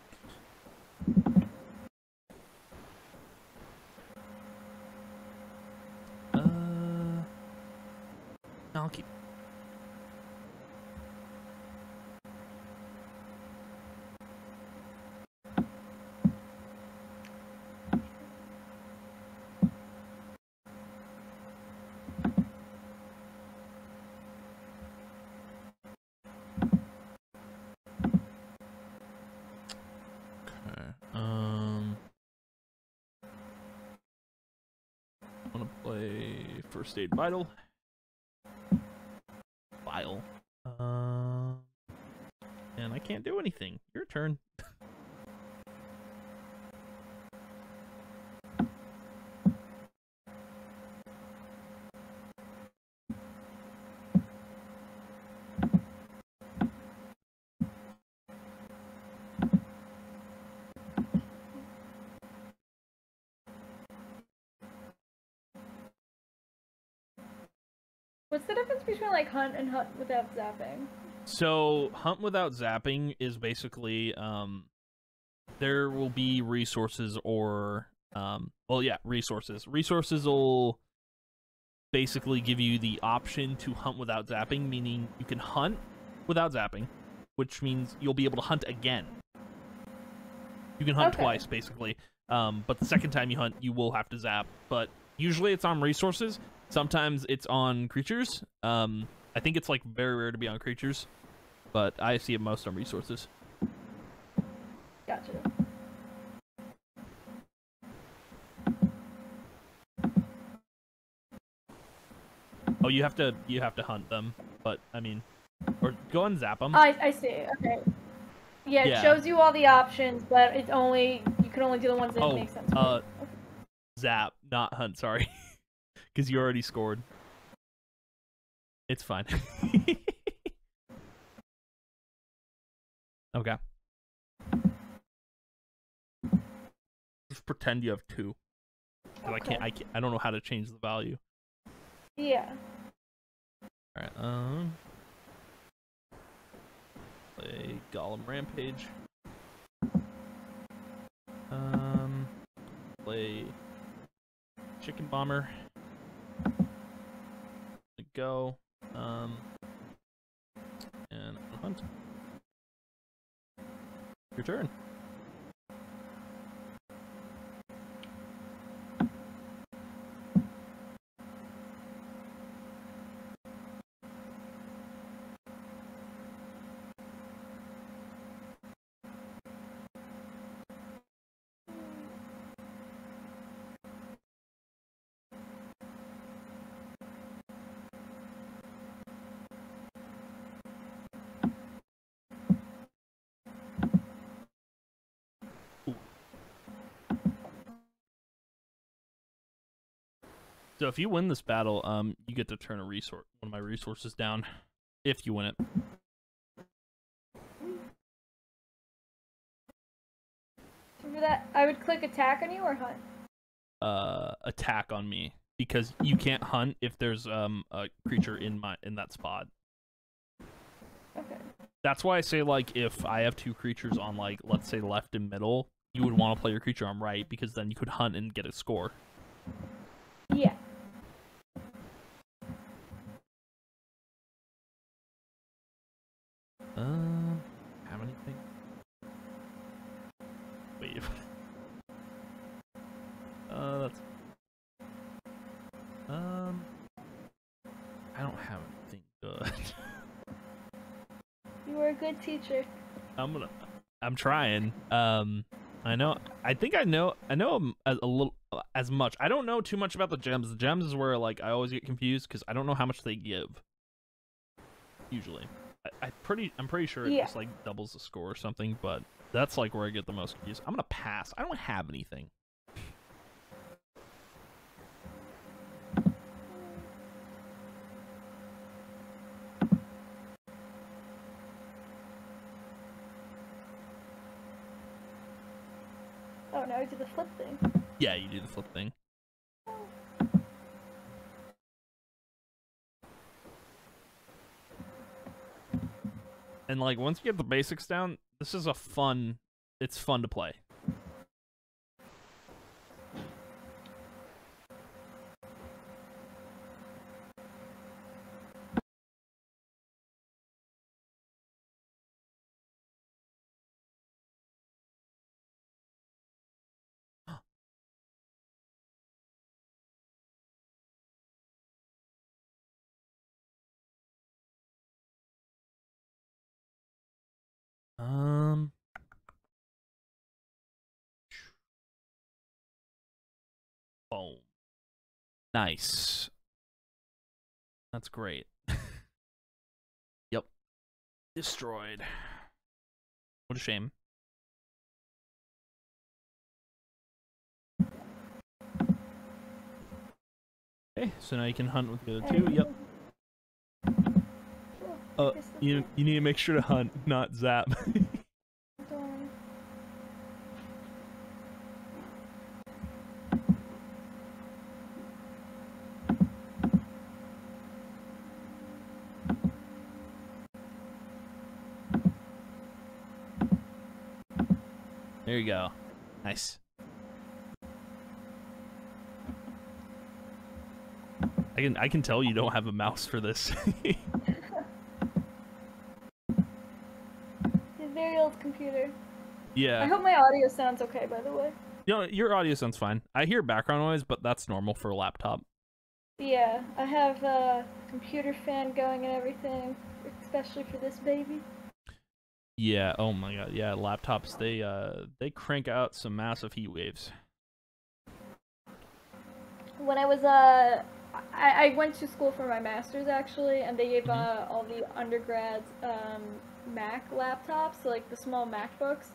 Uh, I'll keep. Okay. Um. I want to play First Aid Vital. while. Uh, and I can't do anything. Your turn. What's the difference between like hunt and hunt without zapping? So hunt without zapping is basically um, there will be resources or um, well yeah resources. Resources will basically give you the option to hunt without zapping, meaning you can hunt without zapping, which means you'll be able to hunt again. You can hunt Okay. twice basically, um, but the second time you hunt, you will have to zap. But usually it's on resources. Sometimes it's on creatures. Um, I think it's like very rare to be on creatures, but I see it most on resources. Gotcha. Oh, you have to you have to hunt them, but I mean, or go and zap them. I I see. Okay. Yeah, it Yeah. shows you all the options, but it's only you can only do the ones that Oh, make sense. for uh, you. Zap, not hunt. Sorry, because you already scored. It's fine. okay. Just pretend you have two. 'Cause I can't. I can't. I don't know how to change the value. Yeah. All right. Um. Play Golem Rampage. Um. Play Chicken Bomber. Go. Um. And hunt. Your turn. So if you win this battle, um, you get to turn a resource, one of my resources down, if you win it. For that, I would click attack on you or hunt. uh attack on me because you can't hunt if there's um a creature in my in that spot. Okay. That's why I say like if I have two creatures on like let's say left and middle, you would want to play your creature on right because then you could hunt and get a score. Yeah. Teacher. I'm gonna. I'm trying. Um, I know. I think I know. I know a, a little as much. I don't know too much about the gems. The gems is where like I always get confused because I don't know how much they give. Usually, I, I pretty. I'm pretty sure it Yeah. just like doubles the score or something. But that's like where I get the most confused. I'm gonna pass. I don't have anything. I do the flip thing. Yeah, you do the flip thing. And like once you get the basics down, this is a fun. It's fun to play. Nice. That's great. Yep. Destroyed. What a shame. Okay, so now you can hunt with the other two. Yep. Uh, you you need to make sure to hunt, not zap. go. Nice. I can I can tell you don't have a mouse for this. His very old computer. yeah. I hope my audio sounds okay, by the way. You know, your audio sounds fine. I hear background noise, but that's normal for a laptop. Yeah, I have a computer fan going and everything, especially for this baby. Yeah. Oh my god. Yeah. Laptops. They uh they crank out some massive heat waves. When I was uh, I, I went to school for my master's actually, and they gave Mhm. uh, all the undergrads um, Mac laptops, so, like the small MacBooks.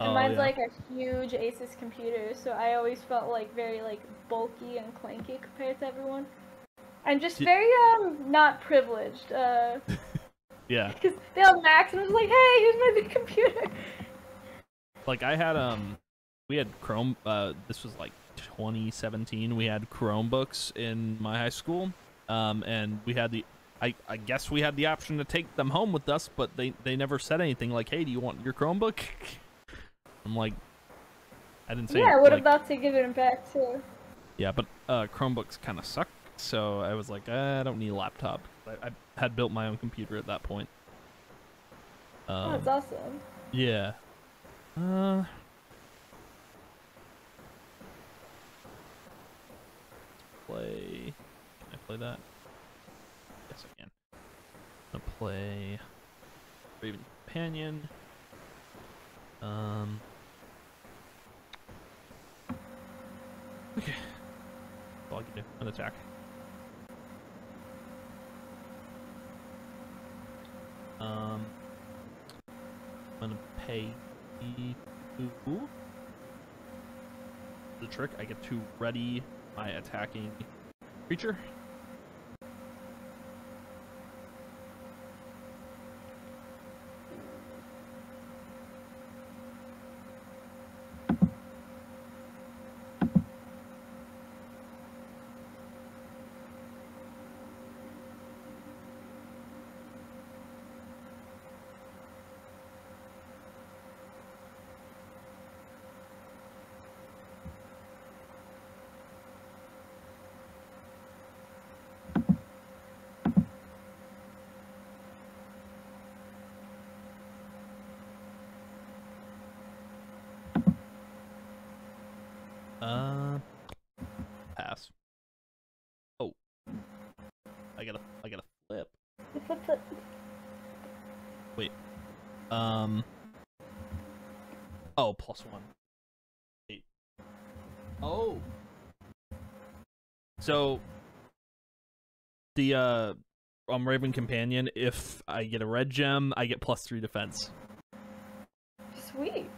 And Oh, mine's yeah. like a huge Asus computer, so I always felt like very like bulky and clanky compared to everyone. I'm just Did- very um not privileged, uh, Yeah. because they have Macs, and I was like, hey, here's my big computer. Like I had um, we had Chrome. Uh, this was like 2017. We had Chromebooks in my high school. Um, and we had the. I, I guess we had the option to take them home with us, but they, they never said anything like, "Hey, do you want your Chromebook?" I'm like, I didn't say. yeah, I would like, about to give it back too. Yeah, but uh, Chromebooks kind of suck, so I was like, I don't need a laptop. I, I had built my own computer at that point. Oh, Um, that's awesome. yeah. Uh. Play. Can I play that? Yes, I can. I'm gonna play Raven Companion. Um. Okay. All I can do. An attack. Um. I'm gonna pay two. The trick, I get to ready my attacking creature. Uh, pass. Oh, I gotta, I gotta flip. Flip, flip. Um. Oh, plus one. Eight. Oh. So. The uh, um, Raven Companion. If I get a red gem, I get plus three defense. Sweet.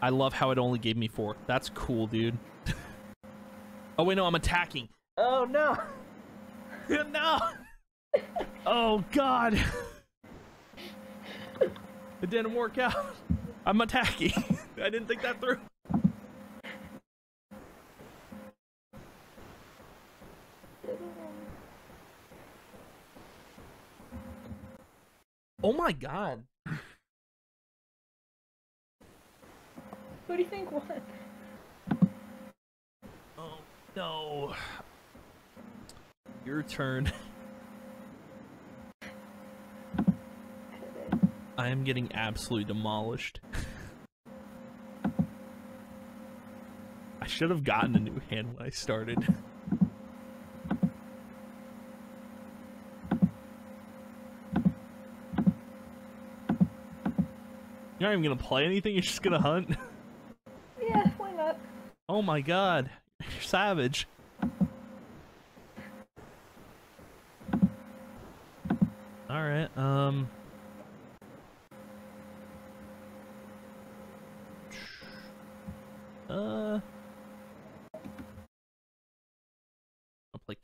I love how it only gave me four. That's cool, dude. oh wait, no, I'm attacking. Oh no. no. oh god. Didn't work out. I'm attacking. I didn't think that through. Oh my god. Who do you think won? Oh no. Your turn. I am getting absolutely demolished. I should have gotten a new hand when I started. You're not even gonna play anything, you're just gonna hunt? Yeah, why not? Oh my god, you're savage. Alright, um.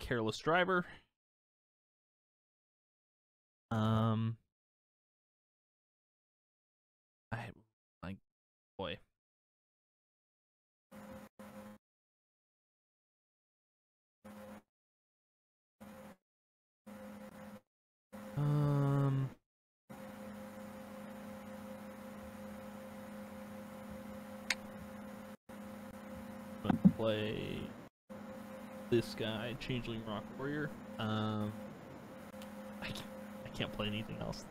Careless Driver. Um, I like boy. Um. Play this guy, Changeling Rock Warrior. Um, I can't, I can't play anything else.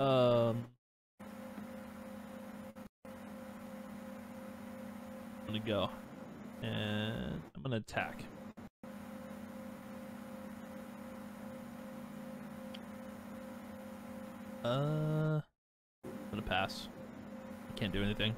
Um, I'm gonna go, and I'm gonna attack. Uh, I'm gonna pass. I can't do anything.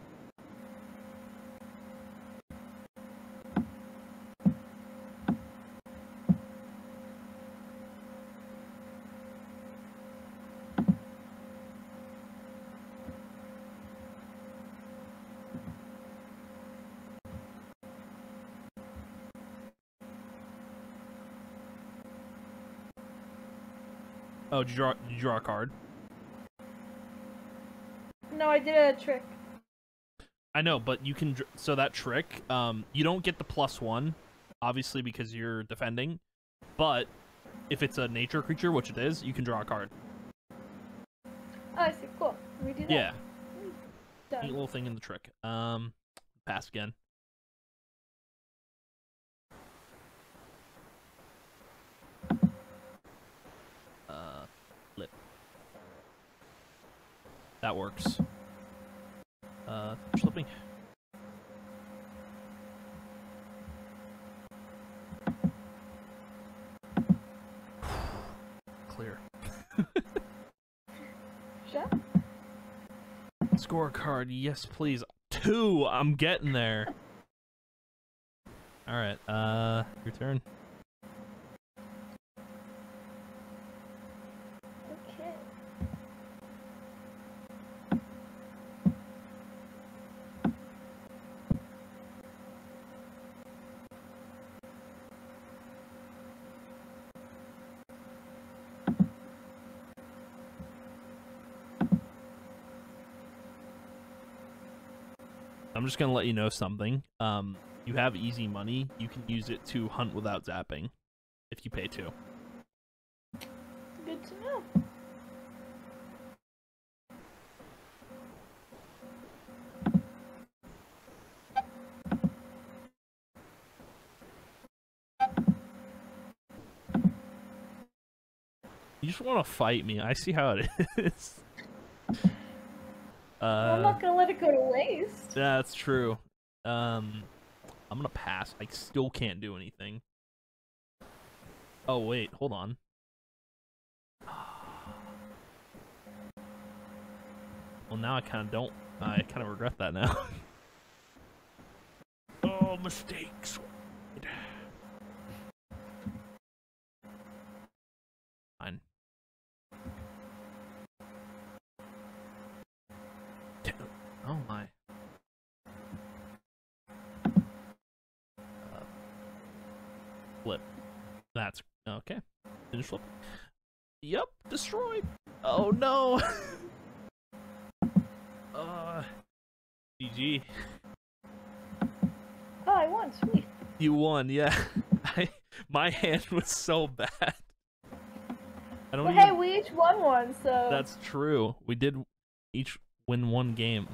Oh, did you draw, did you draw a card? No, I did a trick. I know, but you can. So that trick, um, you don't get the plus one, obviously because you're defending. But if it's a nature creature, which it is, you can draw a card. Oh, I see. Cool. Me do that. Yeah, Done. neat little thing in the trick. Um, pass again. That works. Uh, flipping. Clear. Shut. Scorecard, yes, please. Two. I'm getting there. All right. Uh, your turn. Just gonna let you know something. Um, you have easy money. You can use it to hunt without zapping, if you pay two. Good to know. You just want to fight me. I see how it is. Well, I'm Uh, not gonna let it go to waste. that's true. Um, I'm gonna pass. I still can't do anything. Oh wait, hold on. Well, now I kind of don't. I kind of regret that now. oh, mistakes. Fine. Oh my. Uh, flip. That's okay. Finish flip. Yep, destroyed. Oh no. uh, GG. Oh, I won. Sweet. You won, yeah. I, my hand was so bad. I don't Well, even. hey, we each won one, so. That's true. We did each win one game.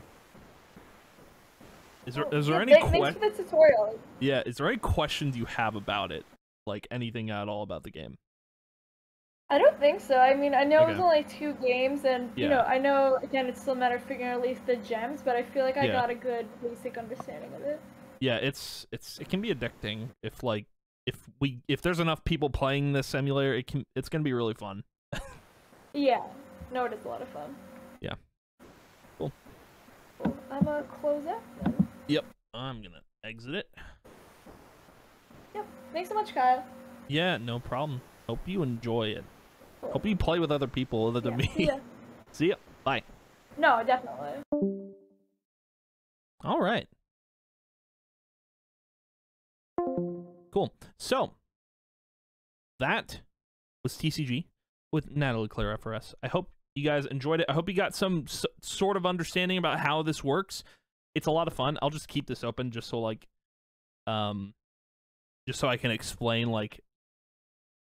Is there Oh, there yeah, any que- Thanks for the tutorial. yeah? Is there any questions you have about it? Like anything at all about the game? I don't think so. I mean, I know it was only two games, and you know, I know again it's still a matter of figuring out at least the gems, but I feel like I Yeah. got a good basic understanding of it. Yeah, it's it's it can be addicting if like if we if there's enough people playing this simulator, it can it's gonna be really fun. Yeah. No, it is a lot of fun. Yeah. Cool. Cool. I'm gonna close out then. Yep. I'm gonna exit it. Yep. Thanks so much, Kyle. Yeah, no problem. Hope you enjoy it. Cool. Hope you play with other people other than Yeah, me. yeah. See ya. Bye. No, definitely. All right. cool. So that was TCG with Natalie Claire FRS. I hope you guys enjoyed it. I hope you got some s- sort of understanding about how this works. It's a lot of fun. I'll just keep this open just so like um just so I can explain like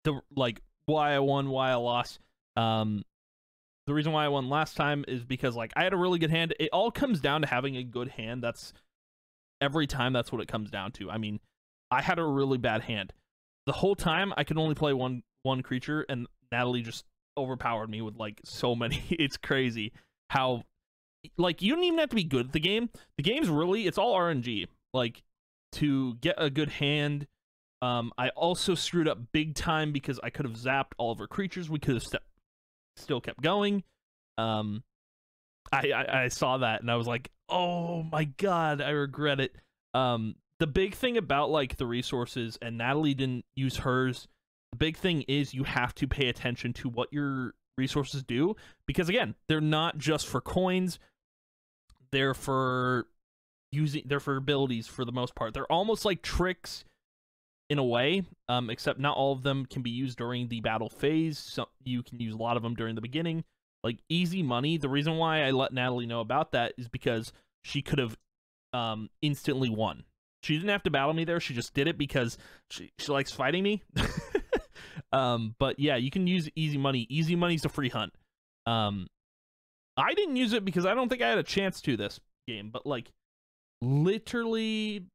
the like why I won, why I lost. Um the reason why I won last time is because like I had a really good hand. It all comes down to having a good hand. That's every time that's what it comes down to. I mean, I had a really bad hand. The whole time I could only play one one creature and Natalie just overpowered me with like so many. it's crazy how like you don't even have to be good at the game. The game's really it's all RNG. Like to get a good hand. Um, I also screwed up big time because I could have zapped all of her creatures. We could have st- still kept going. Um, I, I I saw that and I was like, oh my god, I regret it. Um, the big thing about like the resources and Natalie didn't use hers. The big thing is you have to pay attention to what your resources do because again, they're not just for coins. They're for using they're for abilities for the most part. They're almost like tricks in a way, um, except not all of them can be used during the battle phase. So you can use a lot of them during the beginning. Like easy money. The reason why I let Natalie know about that is because she could have um, instantly won. She didn't have to battle me there. She just did it because she, she likes fighting me. um, but yeah, you can use easy money. Easy money's a free hunt. Um, I didn't use it because I don't think I had a chance to this game, but like literally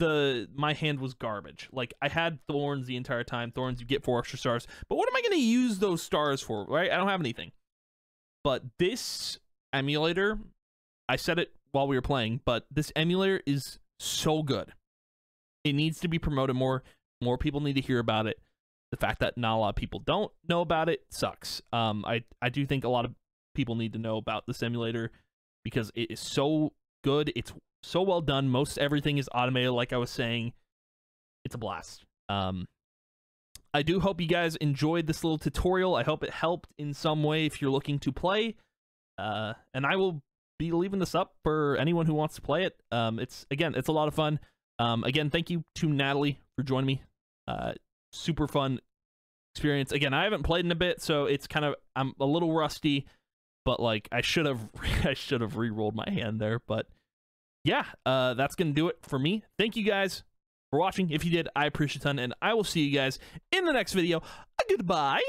the my hand was garbage. Like I had thorns the entire time. Thorns you get four extra stars. But what am I going to use those stars for? Right? I don't have anything. But this emulator, I said it while we were playing, but this emulator is so good. It needs to be promoted more. More people need to hear about it. The fact that not a lot of people don't know about it sucks. Um, I I do think a lot of people need to know about this emulator because it is so good. It's so well done. Most everything is automated, like I was saying. It's a blast. Um, I do hope you guys enjoyed this little tutorial. I hope it helped in some way if you're looking to play. Uh, and I will be leaving this up for anyone who wants to play it. Um, it's again, it's a lot of fun. Um, again, thank you to Natalie for joining me. Uh, super fun experience. Again, I haven't played in a bit, so it's kind of I'm a little rusty, but like I should have I should have re-rolled my hand there, but yeah, uh, that's gonna do it for me. Thank you guys for watching. If you did, I appreciate a ton, and I will see you guys in the next video. Goodbye.